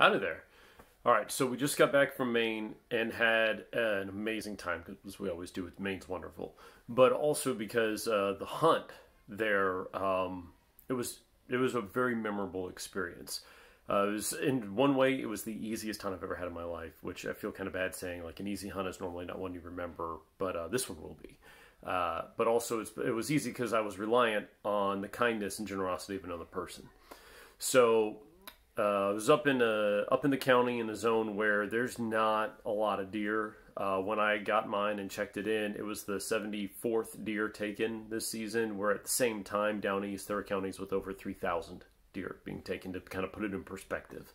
Howdy there. All right, so we just got back from Maine and had an amazing time because we always do. With Maine's wonderful, but also because uh, the hunt there, um, it was it was a very memorable experience. Uh, it was in one way, it was the easiest hunt I've ever had in my life, which I feel kind of bad saying. Like an easy hunt is normally not one you remember, but uh, this one will be. Uh, but also, it was easy because I was reliant on the kindness and generosity of another person. So uh, I was up in a, up in the county in a zone where there's not a lot of deer. Uh, when I got mine and checked it in, it was the 74th deer taken this season. Where at the same time down east there are counties with over 3,000 deer being taken to kind of put it in perspective.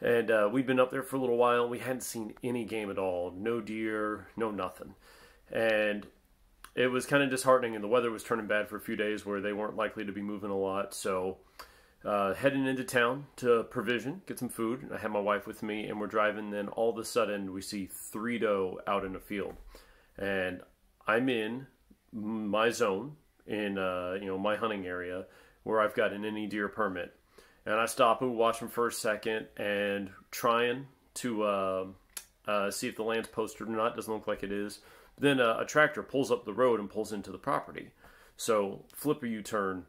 And uh, we'd been up there for a little while. We hadn't seen any game at all. No deer, no nothing. And it was kind of disheartening. And the weather was turning bad for a few days where they weren't likely to be moving a lot. So uh, heading into town to provision, get some food. I had my wife with me, and we're driving. Then all of a sudden, we see three doe out in a field, and I'm in my zone in uh, you know my hunting area where I've got an any deer permit, and I stop and watch them for a second and trying to uh, uh, see if the land's posted or not. Doesn't look like it is. Then uh, a tractor pulls up the road and pulls into the property. So flip a U-turn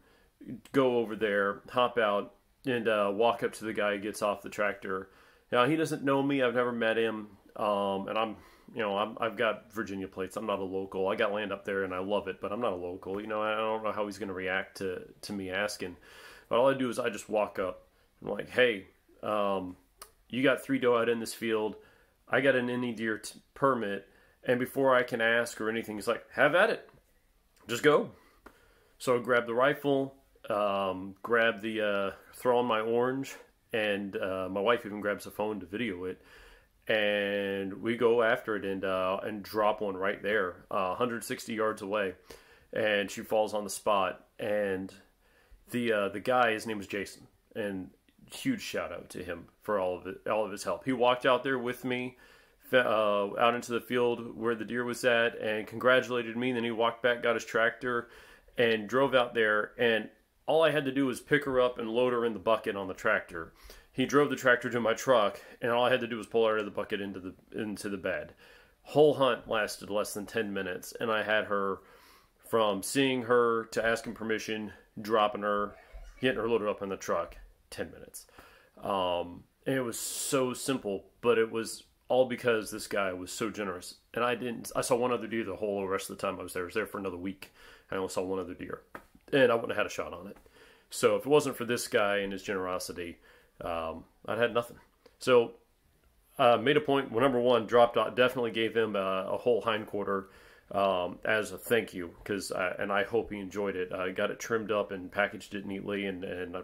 go over there, hop out, and uh, walk up to the guy who gets off the tractor. Now he doesn't know me. I've never met him, um, and I'm, you know, i have got Virginia plates. I'm not a local. I got land up there, and I love it, but I'm not a local. You know, I don't know how he's going to react to to me asking. But all I do is I just walk up. I'm like, hey, um, you got three doe out in this field. I got an any deer t- permit, and before I can ask or anything, he's like, have at it, just go. So I grab the rifle, um, grab the uh, throw on my orange, and uh, my wife even grabs the phone to video it, and we go after it and uh, and drop one right there, 160 uh, yards away, and she falls on the spot. And the uh, the guy, his name is Jason, and huge shout out to him for all of it, all of his help. He walked out there with me. Uh, out into the field where the deer was at and congratulated me. Then he walked back, got his tractor, and drove out there. And all I had to do was pick her up and load her in the bucket on the tractor. He drove the tractor to my truck, and all I had to do was pull her out of the bucket into the into the bed. Whole hunt lasted less than ten minutes, and I had her from seeing her to asking permission, dropping her, getting her loaded up in the truck. Ten minutes. Um, and it was so simple, but it was all because this guy was so generous. And I didn't. I saw one other deer the whole rest of the time I was there. I was there for another week. I only saw one other deer and I wouldn't have had a shot on it. So if it wasn't for this guy and his generosity, um, I'd had nothing. So uh, made a point. Well, number one, dropped out. Definitely gave him a, a whole hindquarter um, as a thank you because and I hope he enjoyed it. I got it trimmed up and packaged it neatly, and and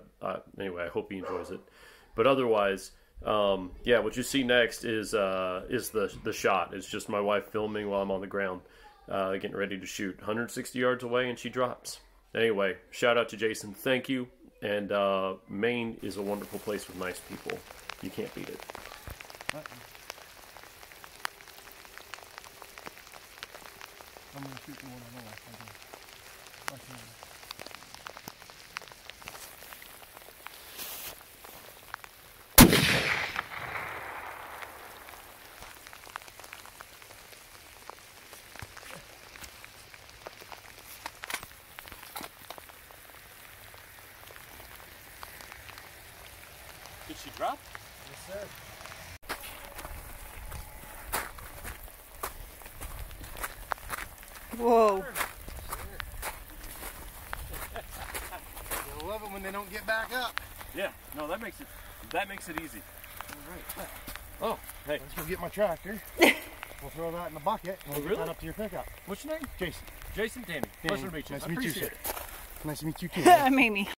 anyway, I hope he enjoys it. But otherwise, um, yeah, what you see next is uh, is the the shot. It's just my wife filming while I'm on the ground, uh, getting ready to shoot, 160 yards away, and she drops. Anyway, shout out to Jason. Thank you. And uh, Maine is a wonderful place with nice people. You can't beat it. I'm going to shoot the left. Did she drop? Yes, sir. Whoa. You'll love it when they don't get back up. Yeah, no, that makes it that makes it easy. All right. Oh, hey. Let's go get my tractor. we'll throw that in the bucket and we'll oh, get that up to your pickup. What's your name? Jason. Jason Danny. Danny. Pleasure to meet you. Nice to meet you, appreciate sir. Nice to meet you too. I'm Amy.